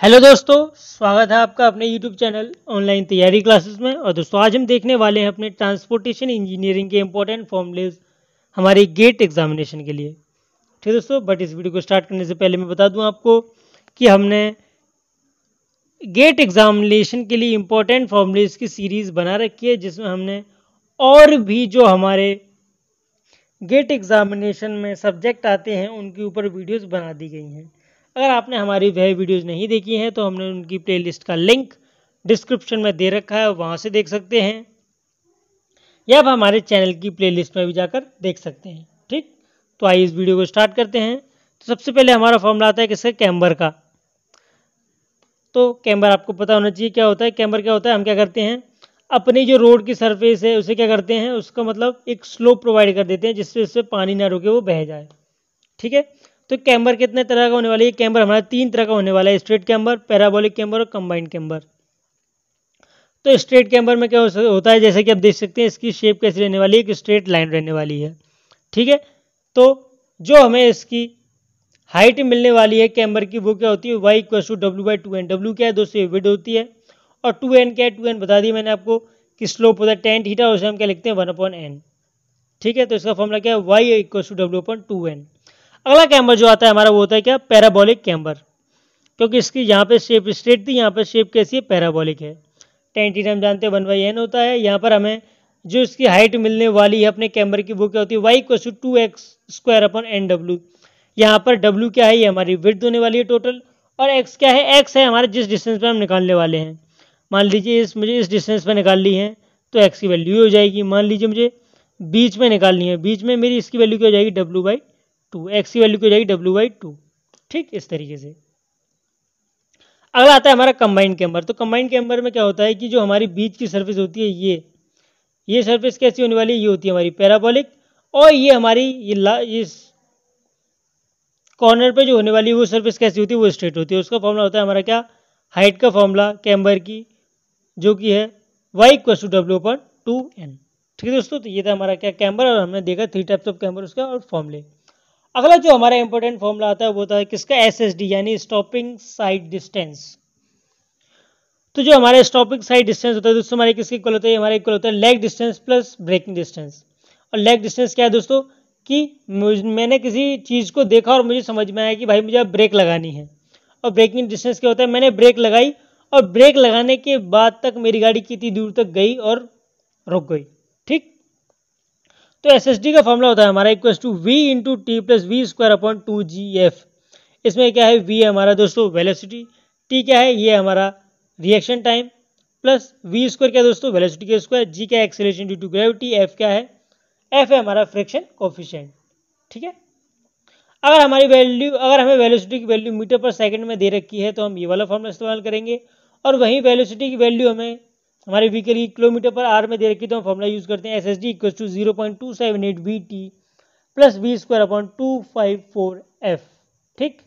Hello दोस्तों, स्वागत है आपका अपने यूट्यूब चैनल ऑनलाइन तैयारी क्लासेस में। और दोस्तों, आज हम देखने वाले हैं अपने ट्रांसपोर्टेशन इंजीनियरिंग के इंपॉर्टेंट फॉर्मूलेज हमारे गेट एग्जामिनेशन के लिए। ठीक है दोस्तों बट इस वीडियो को स्टार्ट करने से पहले मैं बता दूँ आपको कि हमने गेट एग्जामिनेशन के लिए इम्पोर्टेंट फॉर्मूलेज की सीरीज़ बना रखी है, जिसमें हमने और भी जो हमारे गेट एग्जामिनेशन में सब्जेक्ट आते हैं, उनके ऊपर वीडियोज़ बना दी गई हैं। अगर आपने हमारी वह वीडियोज़ नहीं देखी हैं तो हमने उनकी प्लेलिस्ट का लिंक डिस्क्रिप्शन में दे रखा है, वहाँ से देख सकते हैं। या आप हमारे चैनल की प्लेलिस्ट में भी जाकर देख सकते हैं, ठीक? तो आइए इस वीडियो को स्टार्ट करते हैं। तो सबसे पहले हमारा फॉर्मूला आता है किसका कैम्बर का। तो कैम्बर आपको पता होना चाहिए क्या होता है? कैम्बर क्या होता है? हम क्या करते हैं? अपनी जो रोड की सरफेस है, उसे क्या करते हैं? उसका मतलब एक स्लोप प्रोवाइड कर देते हैं, जिससे उससे पानी ना रुके, वो बह जाए। ठीक है? तो कैम्बर कितने तरह का होने वाला है? कैम्बर हमारा तीन तरह का होने वाला है, स्ट्रेट कैम्बर, पैराबोलिक कैम्बर और कंबाइंड कैम्बर। तो स्ट्रेट कैम्बर में क्या होता है? जैसे कि आप देख सकते हैं, इसकी शेप कैसी रहने वाली है, एक स्ट्रेट लाइन रहने वाली है। ठीक है? तो जो हमें इसकी हाइट मिलने वाली है कैम्बर की, वो क्या होती है? Y equal to W by two N W क्या है? दोस्तों विड होती है। और टू एन क्या है? टू एन बता दी मैंने आपको कि स्लोप होता है टेन थीटा उसे हम क्या लिखते हैं? वन अपॉन एन ठीक है? तो इसका फॉर्मूला क्या है? Y equal to W upon two N अगला कैम्बर जो आता है हमारा, वो होता है क्या? पैराबोलिक कैम्बर क्योंकि इसकी यहाँ पे शेप स्ट्रेट थी, यहाँ पर शेप कैसी है? पैराबोलिक है. टेन टी हम जानते हैं वन बाई एन होता है. यहाँ पर हमें जो इसकी हाइट मिलने वाली है अपने कैम्बर की, वो क्या होती है? Y question to X square upon N W यहाँ पर डब्ल्यू क्या है? ये हमारी विर्थ होने वाली है टोटल और एक्स क्या है? एक्स है हमारे, जिस डिस्टेंस पर हम निकालने वाले हैं. मान लीजिए इस, मुझे इस डिस्टेंस पर निकाल ली है तो एक्स की वैल्यू हो जाएगी. मान लीजिए मुझे बीच में निकालनी है. बीच में मेरी इसकी वैल्यू क्या हो जाएगी? डब्ल्यू बाई टू, एक्स की वैल्यू की जाएगी डब्ल्यू बाई टू ठीक, इस तरीके से। अगला आता है हमारा कंबाइंड कैम्बर तो कंबाइंड कैम्बर में क्या होता है कि जो हमारी बीच की सर्फेस होती है, ये। ये सर्फेस कैसी होने वाली है? ये होती है हमारी पैराबोलिक और ये हमारी ये ला, इस कॉर्नर पे जो होने वाली वो सर्फेस कैसी होती है? वो स्ट्रेट होती है। उसका फॉर्मूला होता है हमारा क्या? हाइट का फॉर्मूला कैम्बर की, जो कि है वाई इक्व टू डब्ल्यू पर टू एन ठीक है दोस्तों तो ये था हमारा क्या कैम्बर और हमने देखा थ्री टाइप्स ऑफ़ कैम्बर उसका और फॉर्मूले अगला जो हमारा इंपॉर्टेंट फॉर्मूला आता है, वो होता है किसका? एस एस डी यानी स्टॉपिंग साइड डिस्टेंस तो जो हमारे स्टॉपिंग साइड डिस्टेंस होता है, दोस्तों, हमारे किसके इक्वल होता है? हमारे इक्वल होता है lag distance plus braking distance और लेग डिस्टेंस क्या है, दोस्तों? कि मैंने किसी चीज़ को देखा और मुझे समझ में आया कि भाई, मुझे अब ब्रेक लगानी है। और ब्रेकिंग डिस्टेंस क्या होता है? मैंने ब्रेक लगाई और ब्रेक लगाने के बाद तक मेरी गाड़ी कितनी दूर तक गई और रुक गई। तो एसएसडी का फॉर्मूला होता है हमारा equal to V into T plus V square upon two G F इसमें क्या है? वी है हमारा दोस्तों वेलोसिटी टी क्या है? ये हमारा reaction time plus V square क्या दोस्तों? वेलोसिटी के स्क्वायर जी क्या acceleration due to gravity F क्या है? एफ़ है हमारा फ्रिक्शन कोफिशियंट ठीक है? अगर हमारी वैल्यू अगर हमें वेलोसिटी की वैल्यू मीटर पर सेकंड में दे रखी है तो हम ये वाला फॉर्मूला इस्तेमाल करेंगे। और वहीं वेलोसिटी की वैल्यू हमें हमारे व्हीकल की किलोमीटर पर आर में दे रखी तो हम फॉर्मूला यूज़ करते हैं S S D equal to zero point two seven eight V T plus V square upon two five four F ठीक?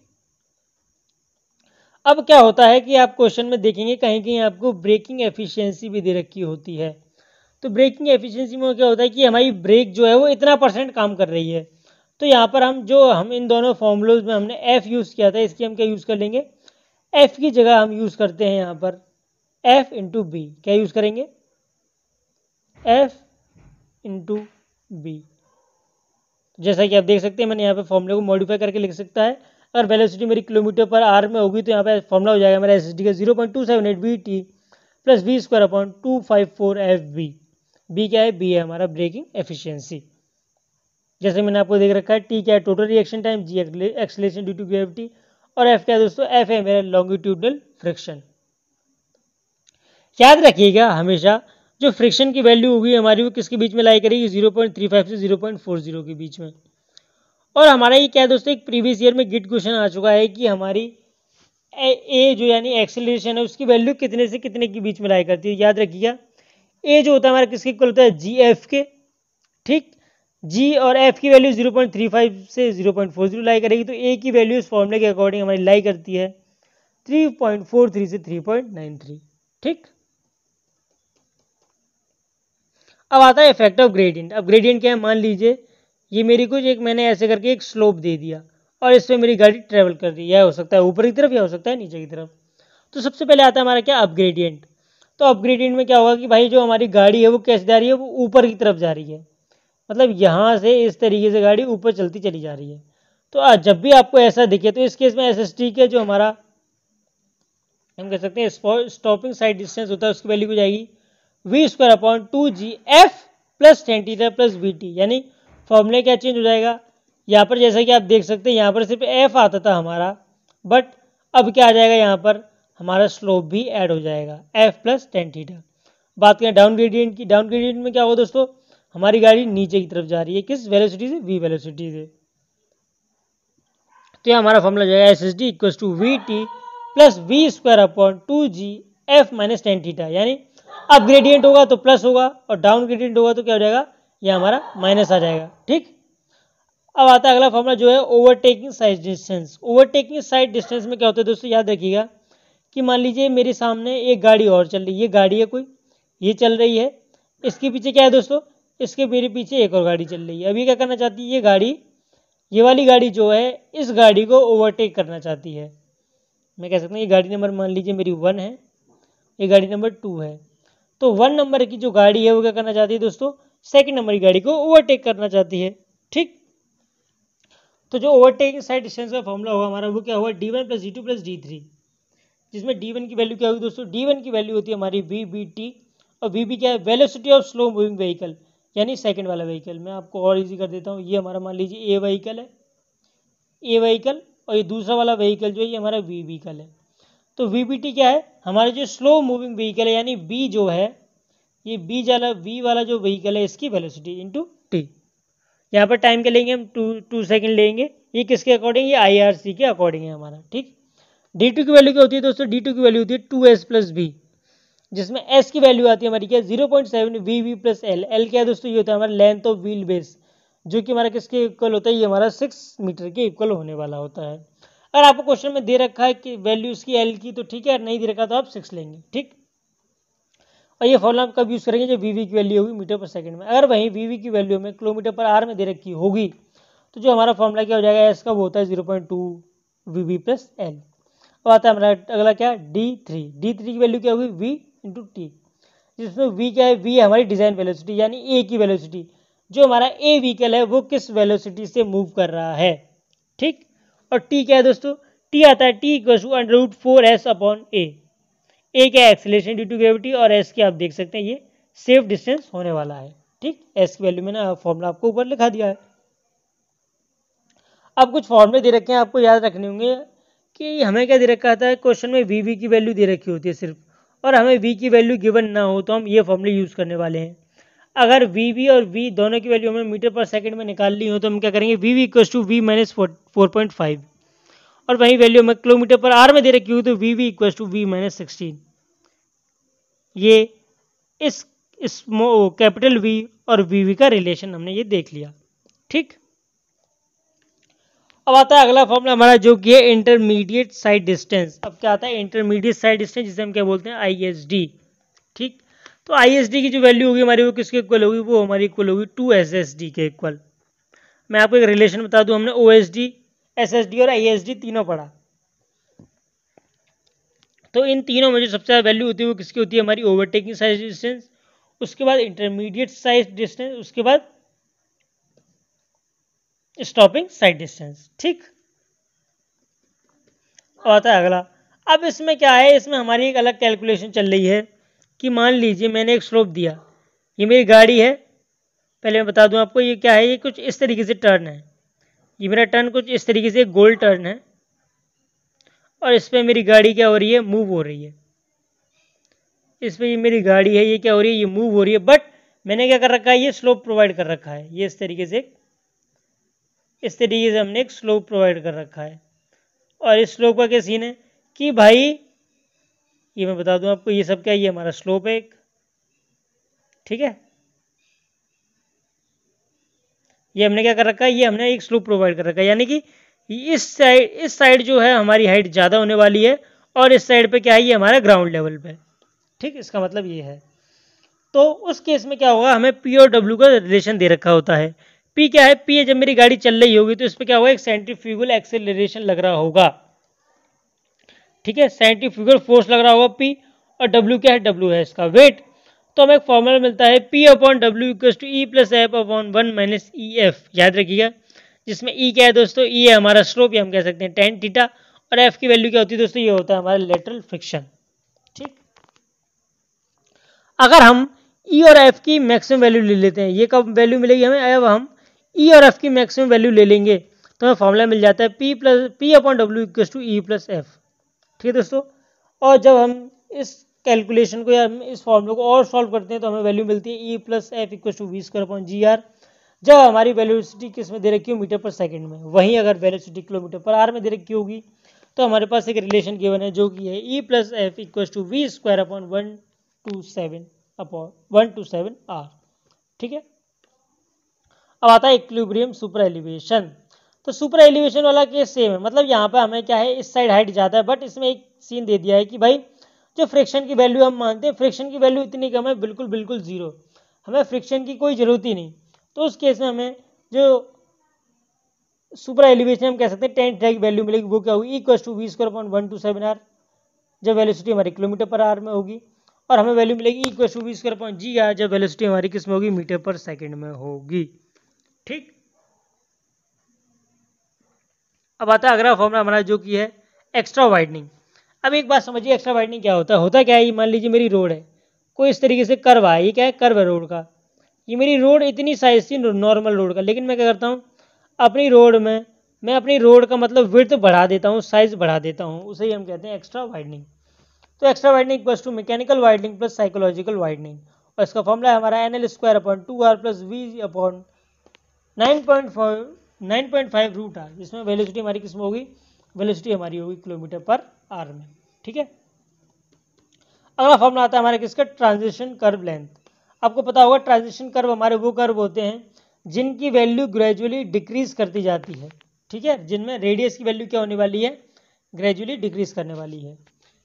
अब क्या होता है कि आप क्वेश्चन में देखेंगे, कहीं कहीं आपको ब्रेकिंग एफिशिएंसी भी दे रखी होती है। तो ब्रेकिंग एफिशिएंसी में क्या होता है कि हमारी ब्रेक जो है वो इतना परसेंट काम कर रही है। तो यहाँ पर हम जो हम इन दोनों फॉर्मूलोज में हमने एफ़ यूज़ किया था, इसकी हम क्या यूज़ कर लेंगे? एफ़ की जगह हम यूज़ करते हैं यहाँ पर। एफ़ इंटू बी क्या यूज़ करेंगे? एफ़ इंटू बी जैसा कि आप देख सकते हैं, मैंने यहाँ पे फॉर्मूले को मॉडिफाई करके लिख सकता है। अगर वेलोसिटी मेरी किलोमीटर पर आर में होगी तो यहाँ पे फॉर्मूला हो जाएगा मेरा एस का zero point two seven eight B T plus B square upon two five four F B B क्या है? बी है हमारा ब्रेकिंग एफिशिएंसी जैसे मैंने आपको देख रखा है टी क्या है? Total reaction time G acceleration due to gravity और एफ़ क्या है दोस्तों? एफ़ है मेरा लॉन्गिट्यूडल फ्रिक्शन याद रखिएगा हमेशा, जो फ्रिक्शन की वैल्यू होगी हमारी, वो किसके बीच में लाई करेगी? ज़ीरो पॉइंट थ्री फाइव से ज़ीरो पॉइंट फोर ज़ीरो के बीच में। और हमारा ये क्या है दोस्तों, एक प्रीवियस ईयर में गिट क्वेश्चन आ चुका है कि हमारी ए जो यानी एक्सेलरेशन है, उसकी वैल्यू कितने से कितने के बीच में लाई करती है? याद रखिएगा। ए जो होता है हमारा किसके इक्वल होता है? जी एफ़ के। ठीक? जी और एफ़ की value zero point three five से zero point four zero lie करेगी तो ए की वैल्यू इस फॉर्मूले के अकॉर्डिंग हमारी लाई करती है। थ्री पॉइंट फोर थ्री से थ्री पॉइंट नाइन थ्री ठीक? अब आता है इफ़ेक्ट ऑफ़ ग्रेडियंट अब ग्रेडियंट क्या है? मान लीजिए, ये मेरी कुछ एक मैंने ऐसे करके एक स्लोप दे दिया और इसमें मेरी गाड़ी ट्रेवल कर रही है। हो सकता है ऊपर की तरफ़ या हो सकता है नीचे की तरफ़। तो सबसे पहले आता है हमारा क्या? अपग्रेडियंट तो अपग्रेडियंट में क्या होगा कि भाई जो हमारी गाड़ी है वो कैसे जा रही है? वो ऊपर की तरफ़ जा रही है। मतलब यहाँ से इस तरीके से गाड़ी ऊपर चलती चली जा रही है। तो जब भी आपको ऐसा दिखे तो इस केस में एस एस टी के जो हमारा, हम कह सकते हैं स्टॉपिंग साइड डिस्टेंस होता है, उसकी वैल्यू हो जाएगी। V square upon two G F plus tan theta plus V T यानी फॉर्मूले क्या चेंज हो जाएगा? यहाँ पर जैसा कि आप देख सकते हैं, यहाँ पर सिर्फ़ एफ़ आता था हमारा बट अब क्या आ जाएगा यहाँ पर? हमारा स्लोप भी ऐड हो जाएगा एफ़ प्लस टेन थीटा बात करें डाउन ग्रेडियंट की डाउन ग्रेडियंट में क्या होगा दोस्तों? हमारी गाड़ी नीचे की तरफ़ जा रही है, किस वेलोसिटी से? वी वेलोसिटी से। तो यह हमारा फॉर्मूला जाएगा S S D equal to V T plus V square upon two G F minus tan theta यानी अब ग्रेडियंट होगा तो प्लस होगा और डाउन ग्रेडियंट होगा तो क्या हो जाएगा? ये हमारा माइनस आ जाएगा, ठीक? अब आता है अगला फॉर्मूला जो है overtaking sight distance overtaking sight distance में क्या होता है दोस्तों? याद रखिएगा कि मान लीजिए मेरे सामने एक गाड़ी और चल रही है। ये गाड़ी है कोई? ये चल रही है। इसके पीछे क्या है दोस्तों? इसके मेरे पीछे एक और गाड़ी चल रही है। अभी क्या करना चाहती है? ये गाड़ी, ये वाली गाड़ी जो है, इस गाड़ी को ओवरटेक करना चाहती है। मैं कह सकता हूँ ये गाड़ी नंबर मान लीजिए मेरी वन है। ये गाड़ी नंबर टू है। तो वन नंबर की जो गाड़ी है वो क्या करना चाहती है दोस्तों? सेकंड नंबर की गाड़ी को ओवरटेक करना चाहती है। ठीक? तो जो ओवरटेकिंग साइड डिस्टेंस का फॉर्मूला होगा हमारा, वो क्या हुआ? D one plus D two plus D three जिसमें डी वन की वैल्यू क्या होगी दोस्तों? डी वन की वैल्यू होती है हमारी वी बी टी और वी बी क्या है? Velocity of slow moving vehicle यानी सेकंड वाला व्हीकल मैं आपको और इजी कर देता हूँ। ये हमारा मान लीजिए ए व्हीकल है। ए व्हीकल और ये दूसरा वाला व्हीकल जो है, ये हमारा वी व्हीकल है। तो वी बी टी क्या है? हमारा जो स्लो मूविंग व्हीकल है, यानी बी जो है, ये बी वाला वी वाला जो व्हीकल है, इसकी वेलोसिटी इंटू टी यहाँ पर टाइम क्या लेंगे हम? टू टू सेकेंड लेंगे। ये किसके अकॉर्डिंग ये आई आर सी के अकॉर्डिंग है हमारा, ठीक? डी टू की वैल्यू क्या होती है दोस्तों? डी टू की वैल्यू होती है टू एस प्लस बी जिसमें एस की वैल्यू आती है हमारी क्या? Zero point seven V V plus L L क्या है दोस्तों? ये होता है हमारा लेंथ ऑफ़ व्हील बेस जो कि हमारा किसके इक्वल होता है? ये हमारा सिक्स मीटर के इक्वल होने वाला होता है। अगर आपको क्वेश्चन में दे रखा है कि वैल्यू इसकी एल की तो ठीक है, नहीं दे रखा तो आप सिक्स लेंगे, ठीक? और ये फॉर्मूला कब यूज़ करेंगे? जो वी की वैल्यू होगी मीटर पर सेकंड में। अगर वहीं वी की वैल्यू में किलोमीटर पर आर में दे रखी होगी तो जो हमारा फॉर्मूला क्या हो जाएगा? इसका वो होता है? Zero point two V V plus L अब आता है हमारा अगला क्या? डी थ्री डी थ्री की वैल्यू क्या होगी? वी इंटू टी जिसमें वी क्या है? वी हमारी डिज़ाइन वेलोसिटी यानी ए की वेलोसिटी जो हमारा ए व्हीकल है, वो किस वेलोसिटी से मूव कर रहा है? ठीक? और टी क्या है दोस्तों? टी आता है T equal to under root four S upon A A क्या एक्सलेशन ड्यू टू ग्रेविटी और एस की आप देख सकते हैं, ये सेफ़ डिस्टेंस होने वाला है। ठीक? एस की वैल्यू में ना फॉर्मूला आपको ऊपर लिखा दिया है। अब कुछ फॉर्मूले दे रखे हैं, आपको याद रखने होंगे कि हमें क्या दे रखा था? क्वेश्चन में वी वी की वैल्यू दे रखी होती है सिर्फ़। और हमें वी की वैल्यू गिवन ना हो तो हम ये फॉर्मूले यूज़ करने वाले हैं। अगर वी वी और वी दोनों की वैल्यू हमें मीटर पर सेकंड में निकाल ली हो तो हम क्या करेंगे? V V equal to V minus four point five और वही वैल्यू हमें किलोमीटर पर आर में दे रखी हुई तो V V equal to V minus sixteen ये इस इस कैपिटल वी और वी वी का रिलेशन हमने ये देख लिया। ठीक? अब आता है अगला फॉर्मूला हमारा, जो कि है इंटरमीडिएट साइड डिस्टेंस अब क्या आता है? इंटरमीडिएट साइड डिस्टेंस जिसे हम क्या बोलते हैं? आई एस डी ठीक? तो आई एस डी की जो वैल्यू होगी हमारी वो किसके इक्वल होगी? वो हमारी इक्वल होगी टू एस के इक्वल मैं आपको एक रिलेशन बता दूँ, हमने ओ एस और आई एस डी तीनों पढ़ा। तो इन तीनों में जो सबसे ज़्यादा वैल्यू होती है वो किसकी होती है? हमारी ओवरटेकिंग साइज़ डिस्टेंस उसके बाद इंटरमीडिएट साइज़ डिस्टेंस उसके बाद स्टॉपिंग साइड डिस्टेंस ठीक? आता है अगला। अब इसमें क्या है? इसमें हमारी एक अलग कैलकुलेशन चल रही है। कि मान लीजिए मैंने एक स्लोप दिया, ये मेरी गाड़ी है, पहले मैं बता दूँ आपको, ये क्या है, ये कुछ इस तरीके से टर्न है, ये मेरा टर्न कुछ इस तरीके से गोल टर्न है, और इस पर मेरी गाड़ी क्या हो रही है मूव हो रही है, इस पर ये मेरी गाड़ी है, ये क्या हो रही है, ये मूव हो रही है बट मैंने क्या कर रखा है, ये स्लोप प्रोवाइड कर रखा है, ये इस तरीके से, इस तरीके से हमने एक स्लोप प्रोवाइड कर रखा है, और इस स्लोप का क्या सीन है कि भाई ये मैं बता दूँ आपको, ये सब क्या, ये हमारा स्लोप है एक। ठीक है? ये हमने क्या कर रखा है? ये हमने एक स्लोप प्रोवाइड कर रखा है। यानी कि इस साइड इस साइड जो है, हमारी हाइट ज़्यादा होने वाली है और इस साइड पे क्या है? ये हमारा ग्राउंड लेवल पे ठीक, इसका मतलब ये है। तो उस केस में क्या होगा? हमें पी और डब्ल्यू का रिलेशन दे रखा होता है। पी क्या है? पी जब मेरी गाड़ी चल रही होगी तो इस पर क्या होगा? एक सेंट्रीफ्यूगल एक्सेलरेशन लग रहा होगा। ठीक है साइंटिफिकल फोर्स लग रहा होगा पी और डब्ल्यू क्या है? डब्ल्यू है इसका वेट तो हमें एक फॉर्मूला मिलता है P upon W equal to E plus F upon one minus E F याद रखिएगा, जिसमें ई e क्या है दोस्तों? ई e है हमारा स्लोप या हम कह सकते हैं टेन टीटा और एफ़ की वैल्यू क्या होती है दोस्तों? ये होता है हमारा लेटरल फ्रिक्शन ठीक? अगर हम ई e और एफ़ की मैक्सिमम वैल्यू ले लेते हैं, ये कब वैल्यू मिलेगी हमें? अब हम ई और एफ़ की मैक्सिमम वैल्यू ले लेंगे तो हमें फॉर्मूला मिल जाता है P plus P upon W equal to E plus F ठीक है दोस्तों? और जब हम इस कैलकुलेशन को या इस फॉर्मूले को और सॉल्व करते हैं तो हमें वैल्यू मिलती है E plus F equal to V square upon G R जब हमारी वेलोसिटी किसमें दे रखी हो मीटर पर सेकंड में। वहीं अगर वेलोसिटी किलोमीटर पर आर में दे रखी होगी तो हमारे पास एक रिलेशन गिवन है, जो कि है E plus F equal to V square upon one two seven upon one two seven R ठीक है? अब आता है इक्विलिब्रियम सुपर एलिवेशन तो सुपर एलिवेशन वाला केस सेम है। मतलब यहाँ पर हमें क्या है, इस साइड हाइट ज़्यादा है बट इसमें एक सीन दे दिया है कि भाई, जो फ्रिक्शन की वैल्यू हम मानते हैं फ्रिक्शन की वैल्यू इतनी कम है, बिल्कुल बिल्कुल ज़ीरो हमें फ्रिक्शन की कोई ज़रूरत ही नहीं। तो उस केस में हमें जो सुपर एलिवेशन हम कह सकते हैं टेन की वैल्यू मिलेगी, वो क्या होगी? Equal to V square upon one two seven R जब वेलोसिटी हमारी किलोमीटर पर आर में होगी, और हमें वैल्यू मिलेगी equal to V square upon G R जब वेलोसिटी हमारी किसमें होगी? मीटर पर सेकेंड में होगी। ठीक? अब आता है अगला फॉर्मूला हमारा जो कि है एक्स्ट्रा वाइडनिंग अब एक बात समझिए एक्स्ट्रा वाइडनिंग क्या होता है? होता क्या है? ये मान लीजिए मेरी रोड है। कोई इस तरीके से कर्व है ये क्या है? कर्व है रोड का। ये मेरी रोड इतनी साइज़ थी नॉर्मल रोड का। लेकिन मैं क्या करता हूँ? अपनी रोड में, मैं अपनी रोड का मतलब विर्थ बढ़ा देता हूँ साइज़ बढ़ा देता हूँ। उसे ही हम कहते हैं एक्स्ट्रा वाइडनिंग तो extra widening plus two mechanical widening plus psychological widening और इसका फॉर्मूला है हमारा N L square upon two R plus V upon nine point five nine point five root R जिसमें वेलोसिटी हमारी किसमें होगी? वेलोसिटी हमारी होगी किलोमीटर पर आर में, ठीक है? अगला फॉर्मूला आता है हमारे किसका? ट्रांजिशन कर्व लेंथ आपको पता होगा ट्रांजिशन कर्व हमारे वो कर्व होते हैं जिनकी वैल्यू ग्रेजुअली डिक्रीज करती जाती है, ठीक है? जिनमें रेडियस की वैल्यू क्या होने वाली है? ग्रेजुअली डिक्रीज करने वाली है।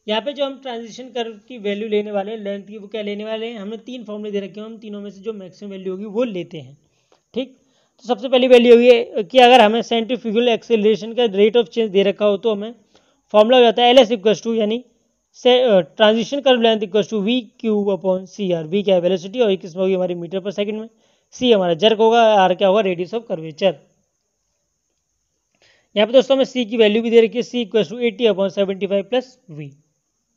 यहाँ पे जो हम ट्रांजिशन कर्व की वैल्यू लेने वाले हैं लेंथ की वो क्या लेने वाले हैं? हमने तीन फॉर्मूले दे रखे हैं, हम तीनों में से जो मैक्सिमम वैल्यू होगी वो लेते हैं, ठीक? तो सबसे पहली वैल्यू होगी कि अगर हमें सेंट्रीफ्यूगल एक्सेलरेशन का रेट ऑफ़ चेंज दे रखा हो तो हमें फॉर्मूला हो जाता है एल एस इक्वस टू यानी transition curve length equals to V cube upon C R V क्या है? वेलोसिटी और किसमें होगी हमारी मीटर पर सेकंड में। सी हमारा जर्क होगा आर क्या होगा? रेडियस ऑफ़ कर्वेचर यहाँ पे दोस्तों हमें सी की वैल्यू भी दे रखी है। C equal to eighty upon seventy five plus V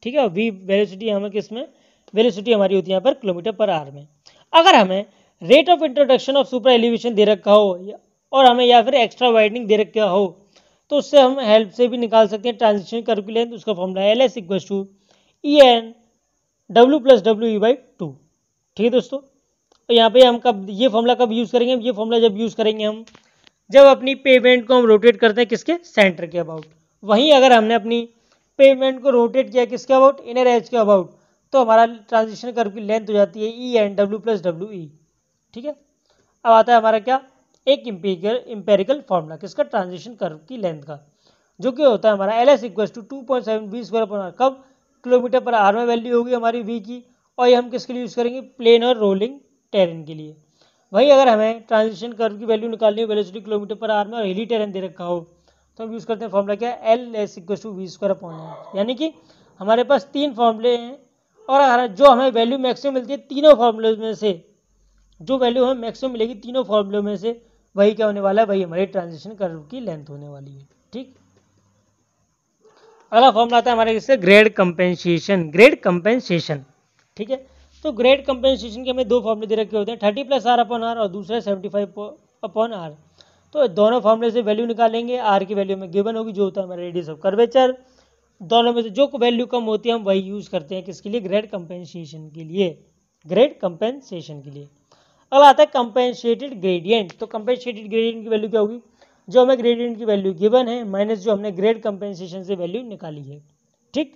ठीक है? वी वेलोसिटी हमें किसमें? वेलोसिटी हमारी होती है यहाँ पर किलोमीटर पर आर में। अगर हमें rate of introduction of super elevation दे रखा हो और हमें या फिर एक्स्ट्रा वाइडनिंग दे रखा हो तो उससे हम हेल्प से भी निकाल सकते हैं ट्रांजिशन कर्व की लेंथ उसका formula L S equal to E N W plus W E by two ठीक है दोस्तों? तो यहाँ पे हम कब, ये फॉर्मूला कब यूज़ करेंगे? ये फॉर्मूला जब यूज़ करेंगे हम, जब अपनी पेमेंट को हम रोटेट करते हैं किसके? सेंटर के अबाउट वहीं अगर हमने अपनी पेमेंट को रोटेट किया किसके अबाउट इनर एज के अबाउट तो हमारा ट्रांजिशन कर्व की लेंथ हो जाती है E N W plus W E ठीक है? अब आता है हमारा क्या? एक इम्पेरिकल इम्पेरिकल फॉर्मूला किसका ट्रांजिशन कर्व की लेंथ का? जो कि होता है हमारा L S equal to two point seven B square पर आर कब? किलोमीटर पर आर में वैल्यू होगी हमारी वी की, और ये हम किसके लिए यूज़ करेंगे? प्लेन और रोलिंग टेरेन के लिए। वही अगर हमें ट्रांजिशन कर्व की वैल्यू निकालनी हो वेलोसिटी किलोमीटर पर आर में, और हिली टेरेन दे रखा हो तो हम यूज़ करते हैं फॉर्मूला क्या? L S equal to V square upon यानी कि हमारे पास तीन फॉर्मूले हैं, और जो हमें वैल्यू मैक्सिमम मिलती है, तीनों फॉर्मूले में से जो वैल्यू हमें मैक्सिमम मिलेगी तीनों फॉर्मूलों में से, वही क्या होने वाला है? वही हमारी ट्रांजिशन कर्व की लेंथ होने वाली है, ठीक? अगला फॉर्मूला आता है हमारे इससे ग्रेड कंपेंसेशन ग्रेड कंपेंसेशन ठीक है? तो ग्रेड कंपेंसेशन के हमें दो फॉर्मूले दे रखे होते हैं thirty plus R upon R और दूसरा सेवेंटी फाइव अपॉन आर तो दोनों फॉर्मूले से वैल्यू निकालेंगे आर की वैल्यू में गिवन होगी, जो होता है हमारा रेडियस ऑफ़ कर्वेचर दोनों में से जो वैल्यू कम होती है, हम वही यूज़ करते हैं किसके लिए? ग्रेड कंपेंसेशन के लिए ग्रेड कंपेंसेशन के लिए। अब आता है कंपेंसेटेड ग्रेडियंट तो कंपेंसेटेड ग्रेडियंट की वैल्यू क्या होगी? जो हमें ग्रेडियंट की वैल्यू गिवन है माइनस जो हमने ग्रेड कंपेंसेशन से वैल्यू निकाली है। ठीक?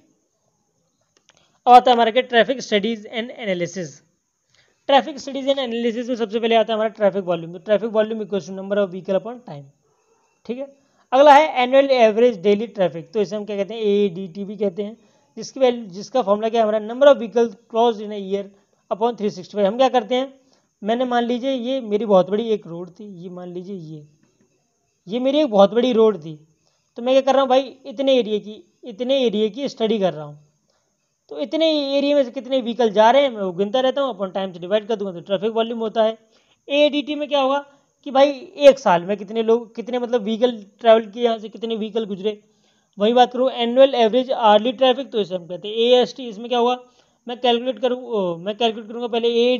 अब आता है हमारा traffic studies and analysis traffic studies and analysis में सबसे पहले आता है हमारा ट्रैफ़िक वॉल्यूम तो traffic volume equal to number of vehicle upon time ठीक है? अगला है एनुअल एवरेज डेली ट्रैफ़िक तो इसे हम क्या कहते हैं? ए डी टी भी कहते हैं। जिसकी वैल्यू जिसका फॉर्मूला क्या है? हमारा number of vehicle cross in year upon three sixty five हम क्या करते हैं? मैंने मान लीजिए ये मेरी बहुत बड़ी एक रोड थी, ये मान लीजिए ये ये मेरी एक बहुत बड़ी रोड थी। तो मैं क्या कर रहा हूँ भाई, इतने एरिए की, इतने एरिए की स्टडी कर रहा हूँ। तो इतने एरिया में से कितने व्हीकल जा रहे हैं, मैं वो गिनता रहता हूँ, अपन टाइम से डिवाइड कर दूँगा तो ट्रैफ़िक वॉल्यूम होता है। ए में क्या होगा कि भाई एक साल में कितने लोग, कितने मतलब व्हीकल ट्रैवल किए, यहाँ से कितने व्हीकल गुजरे। वही बात करूँ एनुअल एवरेज आर्ली ट्रैफ़िक तो इसे हम कहते हैं ए एस टी इसमें क्या होगा, मैं कैलकुलेट करूँ मैं कैलकुलेट करूँगा पहले ए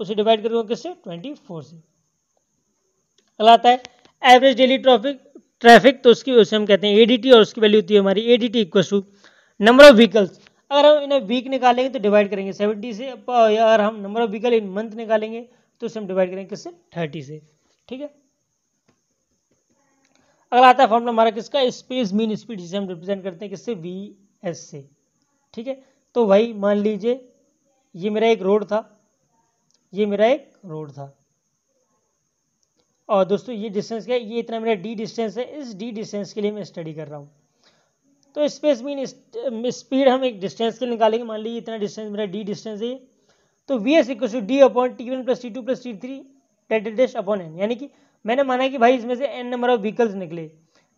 उसे डिवाइड करूँगा किससे? ट्वेंटी फोर से। अगला आता है एवरेज डेली ट्रैफ़िक ट्रैफ़िक तो उसकी उसे हम कहते हैं एडीटी और उसकी वैल्यू होती है हमारी ADT equal to number of vehicles अगर हम इन्हें वीक निकालेंगे तो डिवाइड करेंगे सेवेंटी से अगर हम number of vehicle in month निकालेंगे तो उसे हम डिवाइड करेंगे किससे? थर्टी से। ठीक है? अगर आता है फॉर्मूला हमारा किसका? स्पेस मीन स्पीड जिसे हम रिप्रेजेंट करते हैं किससे? वी एस से। ठीक है? तो भाई मान लीजिए, ये मेरा एक रोड था। ये मेरा एक रोड था। और दोस्तों, ये डिस्टेंस क्या है? ये इतना मेरा डी डिस्टेंस है। इस डी डिस्टेंस के लिए मैं स्टडी कर रहा हूँ। तो स्पेस मीन स्पीड हम एक डिस्टेंस के निकालेंगे। मान लीजिए इतना डिस्टेंस मेरा डी डिस्टेंस है। तो V S equal to D upon T one plus T two plus T three dot dash upon N यानी कि मैंने माना कि भाई इसमें से एन नंबर ऑफ़ व्हीकल्स निकले।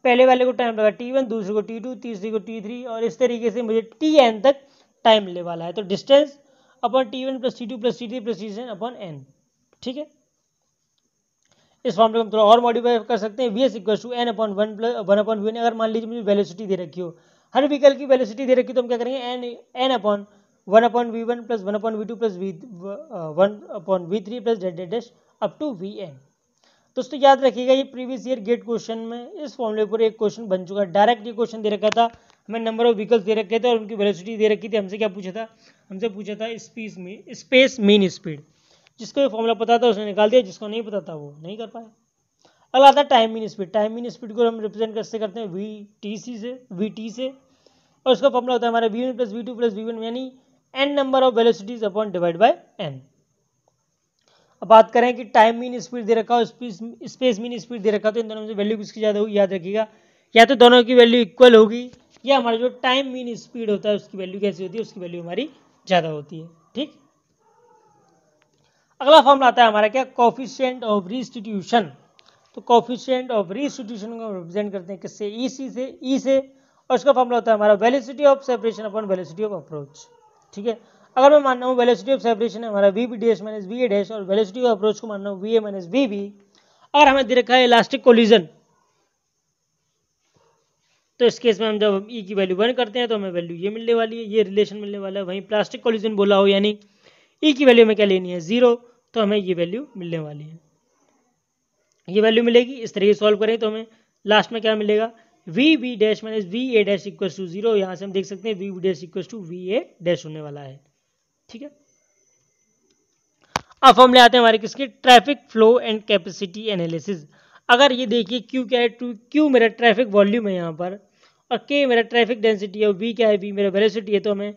पहले वाले को टाइम लगा टी वन दूसरे को टी टू तीसरे को टी थ्री और इस तरीके से मुझे टी एन तक टाइम मिलने वाला है। तो distance upon T one plus T two plus T three plus T upon N ठीक है? इस फॉर्म को हम थोड़ा और मॉडिफाई कर सकते हैं। V S equal to N upon one plus one upon V N अगर मान लीजिए मुझे वेलोसिटी दे रखी हो। हर व्हीकल की वेलोसिटी दे रखी हो तो हम क्या करेंगे? N N upon one upon V one plus one upon V two plus V one upon V three plus dot dot up to V N दोस्तों, याद रखिएगा ये प्रीवियस ईयर गेट क्वेश्चन में इस फॉर्मूले पर एक क्वेश्चन बन चुका। है डायरेक्ट ये क्वेश्चन दे रखा था। हमें नंबर ऑफ़ व्हीकल्स दे रखे थे और उनकी वेलोसिटी दे रखी थी। हमसे क्या पूछा था? हमसे पूछा था स्पीस में स्पेस मीन स्पीड जिसको ये फॉर्मूला पता था उसने निकाल दिया, जिसको नहीं पता था वो नहीं कर पाया। अगला आता है time mean speed time mean speed को हम रिप्रेजेंट कैसे करते हैं? वी टी सी से वी टी से। और उसका फॉर्मूला होता है हमारा V one plus V two plus V one यानी N number of velocities upon divide by N अब बात करें कि टाइम मीन स्पीड दे रखा हो स्पेस मीन स्पीड दे रखा तो इन दोनों में से वैल्यू किसकी ज़्यादा होगी? याद रखिएगा। या तो दोनों की वैल्यू इक्वल होगी, या हमारा जो टाइम मीन स्पीड होता है उसकी वैल्यू कैसी होती है, उसकी वैल्यू हमारी ज़्यादा होती है, ठीक? अगला फॉर्मूला आता है हमारा क्या? कॉफिशियंट ऑफ़ रिस्टिट्यूशन तो कॉफिशियंट ऑफ़ रीस्टिट्यूशन को रिप्रेजेंट करते हैं किससे? ई सी से ई से, और उसका फॉर्मूला होता है हमारा velocity of separation upon velocity of approach ठीक है? अगर मैं मानना हूँ वेलोसिटी ऑफ़ सेपरेशन हमारा V B D S minus V A dash और वेलोसिटी ऑफ़ अप्रोच को मानना हूँ V A minus V B अगर हमें दे रखा है इलास्टिक कोलिजन तो इस केस में हम जब ई e की वैल्यू वन करते हैं तो हमें वैल्यू ये मिलने वाली है, ये रिलेशन मिलने वाला है, वहीं प्लास्टिक कोलिजन बोला हो यानी ई e की वैल्यू हमें क्या लेनी है? ज़ीरो तो हमें ये वैल्यू मिलने वाली है। ये वैल्यू मिलेगी, इस तरीके सॉल्व करें तो हमें लास्ट में क्या मिलेगा? V V dash minus V A dash equal to zero यहाँ से हम देख सकते हैं V V dash equal to V A dash होने वाला है। ठीक है? अब हम ले आते हैं हमारे किसके traffic flow and capacity analysis अगर ये देखिए क्यू क्या है? टू क्यू मेरा ट्रैफ़िक वॉल्यूम है यहाँ पर। और के मेरा ट्रैफ़िक डेंसिटी है और वी क्या है? वी मेरा वेलोसिटी है तो हमें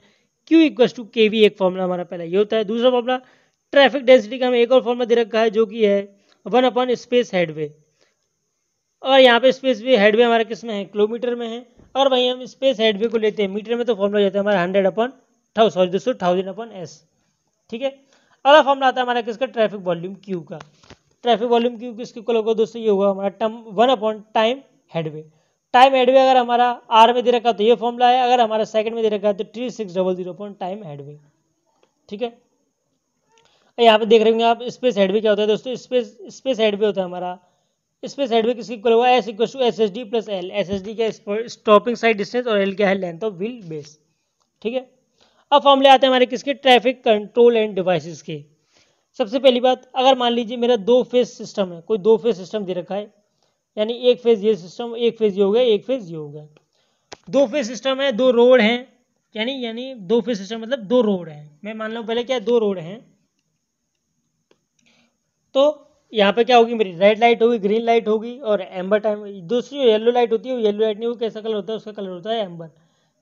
Q equal to K V एक फॉर्मूला हमारा पहला ये होता है। दूसरा फॉर्मूला ट्रैफ़िक डेंसिटी का हमें एक और फॉर्मूला दे रखा है, जो कि है वन अपॉन स्पेस हेडवे और यहाँ पे स्पेस वे हेडवे हमारे किसमें है? किलोमीटर में है। और वहीं हम स्पेस हेडवे को लेते हैं। मीटर में तो फॉर्मूला जाता है हमारा हंड्रेड अपॉन थाउ सॉरी दोस्तों थाउज़ेंड अपॉन एस ठीक है? अगला फॉर्मूला आता है हमारा किसका? ट्रैफ़िक वॉल्यूम क्यू का। ट्रैफ़िक वॉल्यूम क्यू किसके इक्वल होगा दोस्तों? ये होगा हमारा term one upon time headway time headway अगर हमारा आर में दे रखा तो ये फॉर्मूला है, अगर हमारा सेकंड में दे रखा है तो three six double zero upon time headway ठीक है? यहाँ पे देख रहे होंगे आप स्पेस हेड भी क्या होता है दोस्तों? स्पेस स्पेस हेड भी होता है हमारा। स्पेस हेड भी किसकी इक्वल होगा S equal to S S D plus L S S D क्या स्टॉपिंग साइड डिस्टेंस और एल क्या है? लेंथ ऑफ़ व्हील बेस ठीक है? अब फॉर्मूले आते हैं हमारे किसके? ट्रैफ़िक कंट्रोल एंड डिवाइसेस के। सबसे पहली बात, अगर मान लीजिए मेरा दो फ़ेज़ सिस्टम है, कोई दो फ़ेज़ सिस्टम दे रखा है यानी एक फ़ेज़ ये सिस्टम एक फ़ेज़ ये हो गया, एक फ़ेज़ ये हो गया। दो फ़ेज़ सिस्टम है, दो रोड हैं। यानी यानी दो फ़ेज़ सिस्टम मतलब दो रोड हैं। मैं मान लो पहले क्या दो रोड हैं? तो यहाँ पे क्या होगी मेरी? रेड लाइट होगी ग्रीन लाइट होगी और एम्बर टाइम दूसरी येलो लाइट होती है येलो लाइट नहीं, वो कैसा कलर होता है, उसका कलर होता है एम्बर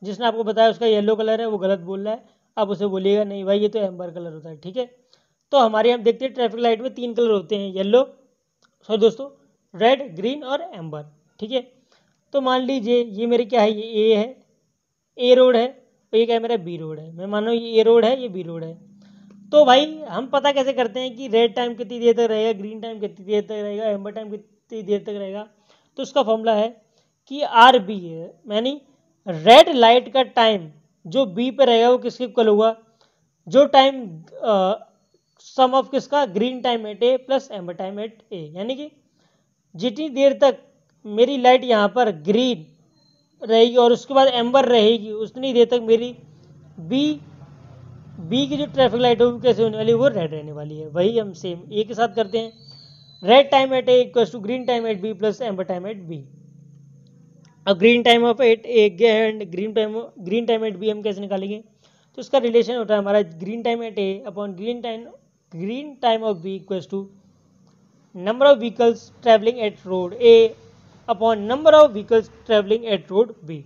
जिसने आपको बताया उसका येलो कलर है, वो गलत बोल रहा है। आप उसे बोलिएगा, नहीं भाई, ये तो एम्बर कलर होता है। ठीक है? तो हमारे यहाँ देखते हैं ट्रैफ़िक लाइट में तीन कलर होते हैं येलो सॉरी दोस्तों रेड, ग्रीन और एम्बर, ठीक है? तो मान लीजिए, ये मेरे क्या है? ये ए है ए रोड है, और ये क्या है? मेरा बी रोड है। मैं मानो ये ए रोड है, ये बी रोड है। तो भाई, हम पता कैसे करते हैं कि रेड टाइम कितनी देर तक रहेगा ग्रीन टाइम कितनी देर तक रहेगा एम्बर टाइम कितनी देर तक रहेगा? तो उसका फॉर्मूला है कि आर बी यानी रेड लाइट का टाइम जो बी पे रहेगा, वो किसके इक्वल होगा? जो टाइम सम ऑफ़ किसका? Green time at A plus amber time at A यानी कि जितनी देर तक मेरी लाइट यहाँ पर ग्रीन रहेगी और उसके बाद एम्बर रहेगी, उतनी देर तक मेरी बी बी की जो ट्रैफ़िक लाइट होगी कैसे होने वाली है, वो रेड रहने वाली है। वही हम सेम ए के साथ करते हैं। Red time at A equal to green time at B plus amber time at B अब green time of at A and green time green time at B हम कैसे निकालेंगे? तो उसका रिलेशन होता है हमारा green time at A upon green time green time of B equal to number of vehicles travelling at road A upon number of vehicles travelling at road B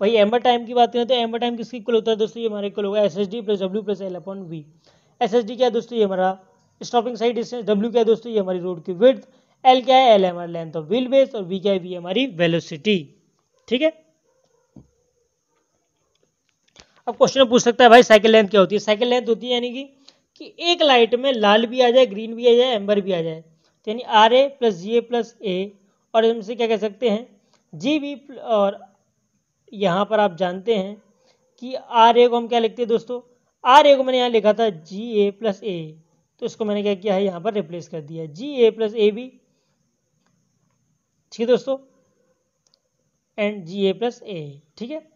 वही amber time की बात करें तो amber time किसकी equal होता है दोस्तों? ये हमारे इक्वल होगा S S D plus W plus L upon V S S D क्या दोस्तों? ये हमारा स्टॉपिंग साइड डिस्टेंस डब्ल्यू क्या है दोस्तों? ये हमारी रोड की विड्थ एल क्या है? एल है हमारा लेंथ ऑफ़ व्हील बेस और वी क्या है? वी हमारी वेलोसिटी ठीक है? अब क्वेश्चन पूछ सकता है भाई साइकिल लेंथ क्या होती है? साइकिल लेंथ होती है यानी कि कि एक लाइट में लाल भी आ जाए ग्रीन भी आ जाए एम्बर भी आ जाए। यानी R A plus G A plus A, और इनसे क्या कह सकते हैं? जी बी और यहाँ पर आप जानते हैं कि आर ए को हम क्या लिखते हैं दोस्तों? आर ए को मैंने यहाँ लिखा था जी ए प्लस ए तो इसको मैंने क्या किया है? यहाँ पर रिप्लेस कर दिया जी ए प्लस ए बी, ठीक है दोस्तों? एंड जी ए प्लस ए, ठीक है?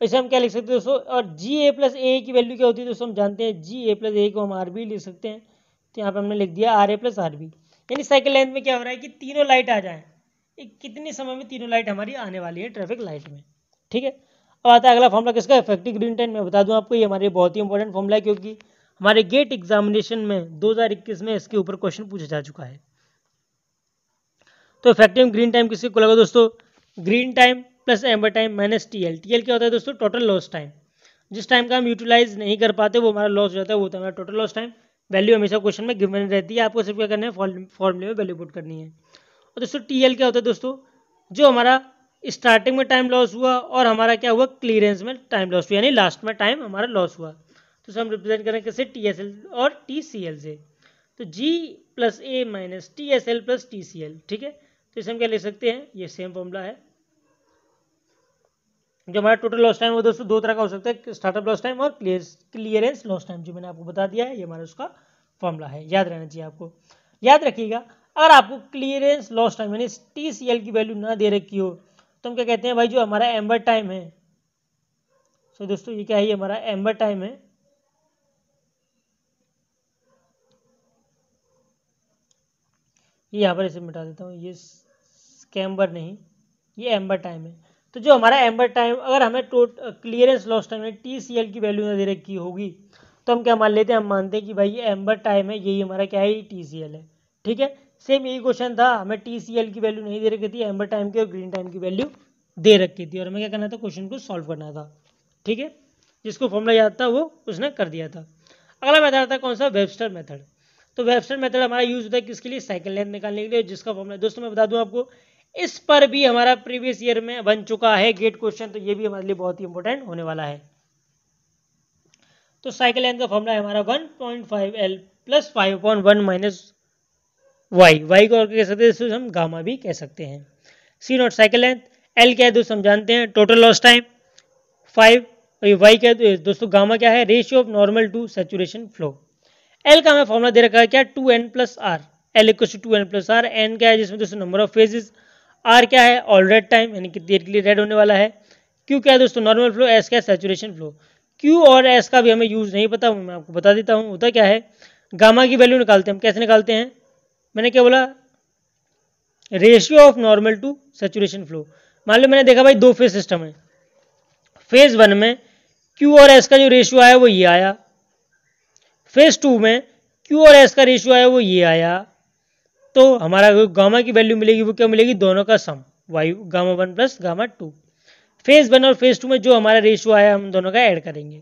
ऐसे हम क्या लिख सकते हैं दोस्तों? और जी ए प्लस ए की वैल्यू क्या होती है दोस्तों? हम जानते हैं जी ए प्लस ए को हम आर बी लिख सकते हैं। तो यहाँ पर हमने लिख दिया R A plus R B. यानी साइकिल लेंथ में क्या हो रहा है कि तीनों लाइट आ जाए। कितने समय में तीनों लाइट हमारी आने वाली है ट्रैफ़िक लाइट में। ठीक है? अब आता है अगला फॉर्मूला किसका? इफ़ेक्टिव ग्रीन टाइम मैं। बता दूँ आपको, ये हमारे बहुत ही इंपॉर्टेंट फॉर्मूला है क्योंकि हमारे गेट एग्जामिनेशन में 2021 में इसके ऊपर क्वेश्चन पूछा जा चुका है। तो इफ़ेक्टिव ग्रीन टाइम किसके को लगा दोस्तों? Green time plus amber time minus T L T L क्या होता है दोस्तों? टोटल लॉस टाइम जिस टाइम का हम यूटिलाइज नहीं कर पाते, वो हमारा लॉस हो जाता है, वो होता है हमारा टोटल लॉस टाइम वैल्यू हमेशा क्वेश्चन में गिवन रहती है। आपको सिर्फ़ क्या करना है? फॉर्मूले में वैल्यू पुट करनी है। और दोस्तों टीएल क्या होता है दोस्तों? जो हमारा स्टार्टिंग में टाइम लॉस हुआ और हमारा क्या हुआ? क्लियरेंस में टाइम लॉस हुआ। यानी लास्ट में टाइम हमारा लॉस हुआ। तो हम रिप्रेजेंट करें कैसे? टी एस एल और टी सी एल से। तो G plus A minus T S L plus T C L ठीक है? तो इसे हम क्या ले सकते हैं? ये सेम फॉर्मूला है। जो हमारा टोटल लॉस टाइम वो दोस्तों दो तरह का हो सकता है स्टार्टअप लॉस टाइम और क्लियरेंस लॉस टाइम जो मैंने आपको बता दिया है, ये हमारा उसका फॉर्मूला है। याद रहना चाहिए आपको। याद रखिएगा, अगर आपको क्लियरेंस लॉस टाइम यानी टी सी एल की वैल्यू ना दे रखी हो तो हम क्या कहते हैं भाई, जो हमारा एम्बर टाइम है सो दोस्तों ये क्या है हमारा एम्बर टाइम है। ये यहाँ पर इसे मिटा देता हूँ, ये कैम्बर नहीं, ये एम्बर टाइम है। तो जो हमारा एम्बर टाइम अगर हमें टोट क्लियरेंस लॉस टाइम है टी सी एल की वैल्यू ना दे रखी होगी तो हम क्या मान लेते हैं? हम मानते हैं कि भाई ये एम्बर टाइम है, यही हमारा क्या है? टी सी एल है। ठीक है? सेम यही क्वेश्चन था, हमें टी सी एल की वैल्यू नहीं दे रखी थी एम्बर टाइम की और ग्रीन टाइम की वैल्यू दे रखी थी, और हमें क्या करना था? क्वेश्चन को सॉल्व करना था। ठीक है? जिसको फॉर्मूला याद था, वो उसने कर दिया था। अगला मेथड है कौन सा? वेबस्टर मेथड तो वेबस्टर मेथड हमारा यूज़ होता है किसके लिए? साइकिल लेंथ निकालने के लिए, जिसका फॉर्मूला दोस्तों, मैं बता दूँ आपको इस पर भी हमारा प्रीवियस ईयर में बन चुका है गेट क्वेश्चन तो ये भी हमारे लिए बहुत ही इंपॉर्टेंट होने वाला है। तो साइकिल लेंथ का फॉर्मूला है हमारा 1.5 L plus five point one minus Y Y को और कह सकते हैं? हम गामा भी कह सकते हैं। C not cycle length L क्या है दोस्तों? हम जानते हैं टोटल लॉस टाइम फाइव और वाई क्या है? दोस्तों गामा क्या है? Ratio of normal to saturation flow L का हमें फॉर्मुला दे रखा है क्या? Two N plus R L equal to N plus R N क्या है? जिसमें दोस्तों नंबर ऑफ़ फेजेस आर क्या है? ऑल रेड टाइम यानी कि देर के लिए रेड होने वाला है। क्यू क्या है दोस्तों? नॉर्मल फ्लो एस क्या है? सेचुरेशन फ्लो क्यू और एस का भी हमें यूज़ नहीं पता मैं आपको बता देता हूँ। होता क्या है? गामा की वैल्यू निकालते हैं। हम कैसे निकालते हैं? मैंने क्या बोला? Ratio of normal to saturation flow मान लो मैंने देखा भाई, दो फ़ेज़ सिस्टम है। फ़ेज़ वन में क्यू और एस का जो रेशियो आया, वो ये आया। फ़ेज़ टू में क्यू और एस का रेशियो आया, वो ये आया। तो हमारा गामा की वैल्यू मिलेगी, वो क्या मिलेगी? दोनों का sum Y gamma one plus gamma two phase one और फ़ेज़ टू में जो हमारा रेशियो आया, हम दोनों का ऐड करेंगे।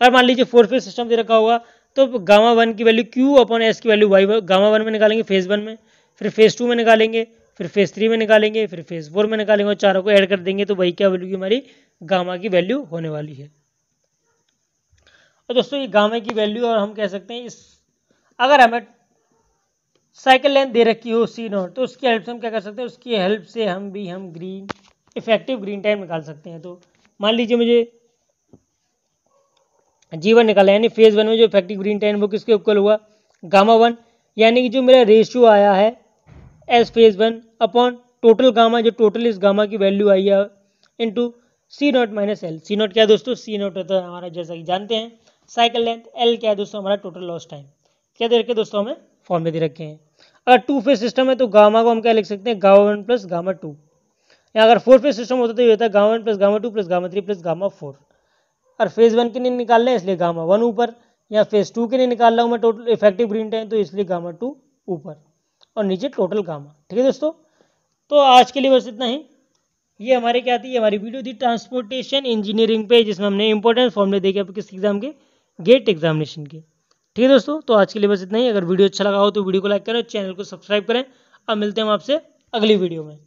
अगर मान लीजिए फोर फ़ेज़ सिस्टम दे रखा होगा तो गामा वन की वैल्यू क्यू अपॉन एस की वैल्यू वाई गामा वन में निकालेंगे फ़ेज़ वन में, फिर फ़ेज़ टू में निकालेंगे, फिर फ़ेज़ थ्री में निकालेंगे, फिर फ़ेज़ फोर में निकालेंगे, और चारों को ऐड कर देंगे तो वही क्या वैल्यू की हमारी गामा की वैल्यू होने वाली है। और दोस्तों, ये गामा की वैल्यू और हम कह सकते हैं इस, अगर हमें साइकिल लेंथ दे रखी हो सी नॉट। तो उसकी हेल्प से हम क्या कर सकते हैं? उसकी हेल्प से हम भी हम ग्रीन इफ़ेक्टिव ग्रीन टाइम निकाल सकते हैं। तो मान लीजिए मुझे जीवन निकाला यानी फ़ेज़ वन में जो इफ़ेक्टिव ग्रीन टाइम वो किसके इक्वल हुआ गामा वन यानी कि जो मेरा रेशियो आया है S phase one upon total gamma जो टोटल इस गामा की वैल्यू आई है into C not minus L C not क्या है दोस्तों? सी नॉट होता है हमारा, जैसा कि जानते हैं। साइकिल लेंथ एल क्या है दोस्तों? हमारा टोटल लॉस टाइम क्या दे रखे दोस्तों हमें? फॉर्म में दे रखे हैं। टू फ़ेज़ सिस्टम है तो गामा को हम क्या लिख सकते हैं? Gamma one plus gamma two या अगर फोर फ़ेज़ सिस्टम होता तो ये होता है gamma one plus gamma two plus gamma three plus gamma four और फ़ेज़ वन के लिए निकाल हैं इसलिए गामा वन ऊपर, या फ़ेज़ टू के लिए निकाल रहा हूँ मैं टोटल इफ़ेक्टिव ग्रीन टाइम तो इसलिए गामा टू ऊपर. और नीचे टोटल गामा ठीक है दोस्तों? तो आज के लिए बस इतना ही. ये हमारे क्या थी? हमारी वीडियो थी ट्रांसपोर्टेशन इंजीनियरिंग पे, जिसमें हमने इंपॉर्टेंट फॉर्मूले देखे आपके किस एग्ज़ाम के गेट एग्जामिनेशन के. ठीक है दोस्तों? तो आज के लिए बस इतना ही। अगर वीडियो अच्छा लगा हो तो वीडियो को लाइक करें चैनल को सब्सक्राइब करें। अब मिलते हैं हम आपसे अगली वीडियो में।